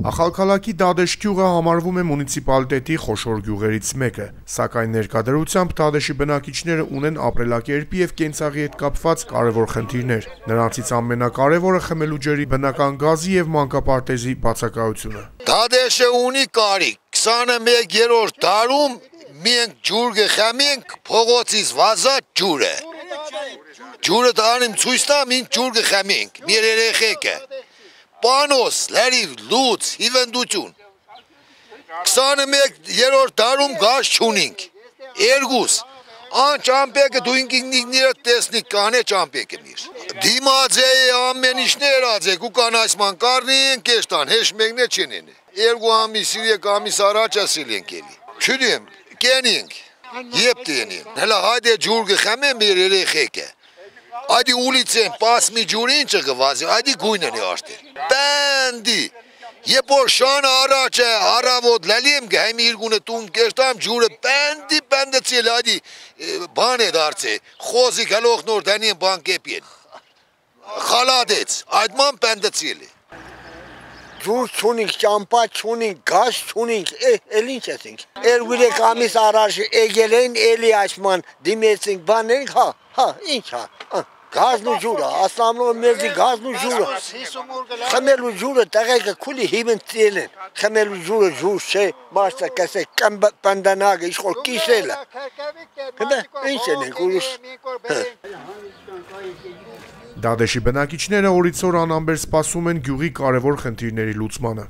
Ախալքալակի Դադեշ գյուղը համարվում է մունիցիպալիտետի խոշոր գյուղերից մեկը, սակայն ներկա դրությամբ բնակիչները ունեն ապրելակերպի եւ կենցաղի հետ կապված կարեւոր խնդիրներ: Նրանցից ամենակարեւորը խմելու ջրի, բնական գազի եւ մանկապարտեզի բացակայությունն է: «Դադեշը ունի կարիք: 21-րդ դարում մենք ջուր կխմենք փողոցից վազած ջուրը: ցույց տամ ինչ ջուր կխմենք մեր երեխեքը: պանոս, լրիվ, լուծ, հիվանդություն: 21-րդ դարում գազ չունենք: Ճամպեկը դու ինքնիդ տեսնիր կանեә ճամպեկը: Դիմաց էի ամեն ինչ ներած ու կանաչման կառնեինք կեշտ տան հեշտ մեկնե չընենե: Երկու ամիս, երեք ամիս առաջ ասել ենք էլի: Չընեմ, կենինք, եբ տենիմ: Հլը ջուր կխմեն մեր երեխեքը: Այդի ուլիցեն պասմի ջուրը ինչը կվազի, այդի գույնն է արդեն: Պենդի: Երբ որ շանը առաջ է առավոտ լալիեմ գահեմ իրգունը տուն կեշտ տամ ջուրը պենդի պենդեցի այդի բան է դարձե խոզի գլոխն որ դնեն բան կեպեն: Խալաթեց, այդման պենդեցիլ է»: «Ջուր չունենք, ճամպա չունենք, գազ չունենք, էլ ինչ ասենք: 2-3 ամիս առաջ եկել էին էլի ասում դիմեցինք ինչ ա, գազն ու ջուրը, խմելու ջուրը տղեկը հիվանդացել են, խմելու ջուրը ջուր չէ, իշխող կիսել է: Ինչ անենք ուրիշ»: Դադեշի բնակիչները օրից օր անհամբեր սպասում են գյուղի կարեւոր խնդիրների լուծմանը: